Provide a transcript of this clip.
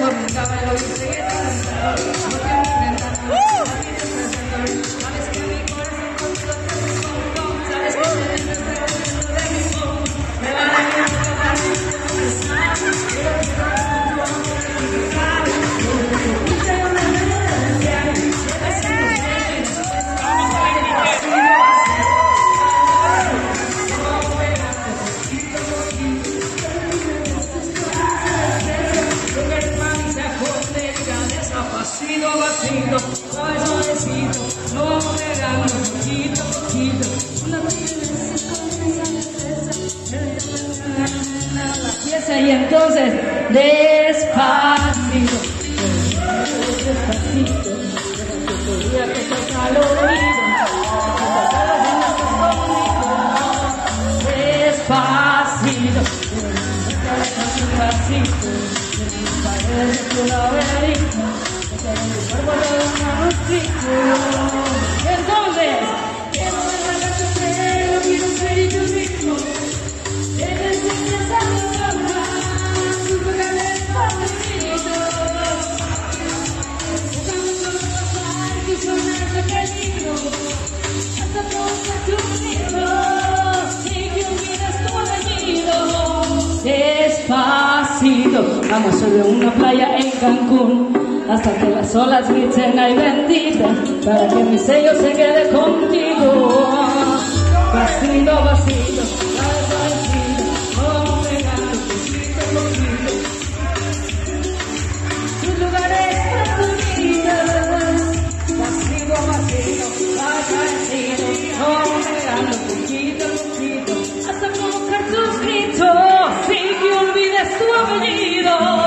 come on come on pasito a pasito, suave, suavecito, lo pegando poquito, poquito. Una la pieza y entonces despacito, despacito, que toca al oído, despacito, despacito, parece que la verita, vamos sobre una playa en Cancún, hasta que las olas griten ay bendita, para que mi sello se quede contigo. Pegando poquito a poquito. Tus lugares pasito, suave, suavecito, vamos pegando poquito poquito, hasta provocar tus gritos, sin que olvides tu apellido.